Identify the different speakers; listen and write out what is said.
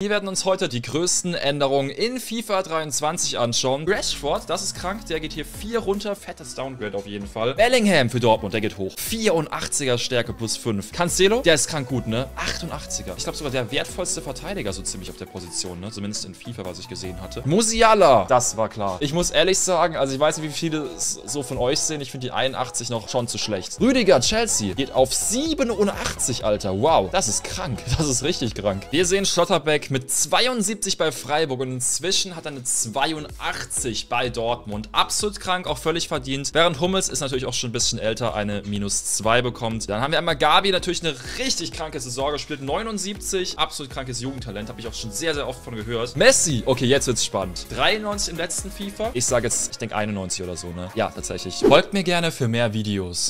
Speaker 1: Wir werden uns heute die größten Änderungen in FIFA 23 anschauen. Rashford, das ist krank, der geht hier 4 runter, fettes Downgrade auf jeden Fall. Bellingham für Dortmund, der geht hoch. 84er Stärke plus 5. Cancelo, der ist krank gut, ne? 88er. Ich glaube sogar der wertvollste Verteidiger so ziemlich auf der Position, ne? Zumindest in FIFA, was ich gesehen hatte. Musiala, das war klar. Ich muss ehrlich sagen, also ich weiß nicht, wie viele es so von euch sehen. Ich finde die 81 noch schon zu schlecht. Rüdiger, Chelsea, geht auf 87, Alter. Wow, das ist krank. Das ist richtig krank. Wir sehen Schlotterbeck mit 72 bei Freiburg und inzwischen hat er eine 82 bei Dortmund. Absolut krank, auch völlig verdient. Während Hummels ist natürlich auch schon ein bisschen älter, eine minus 2 bekommt. Dann haben wir einmal Gabi, natürlich eine richtig kranke Saison gespielt. 79, absolut krankes Jugendtalent, habe ich auch schon sehr, sehr oft von gehört. Messi, okay, jetzt wird's spannend. 93 im letzten FIFA. Ich sage jetzt, ich denke 91 oder so, ne? Ja, tatsächlich. Folgt mir gerne für mehr Videos.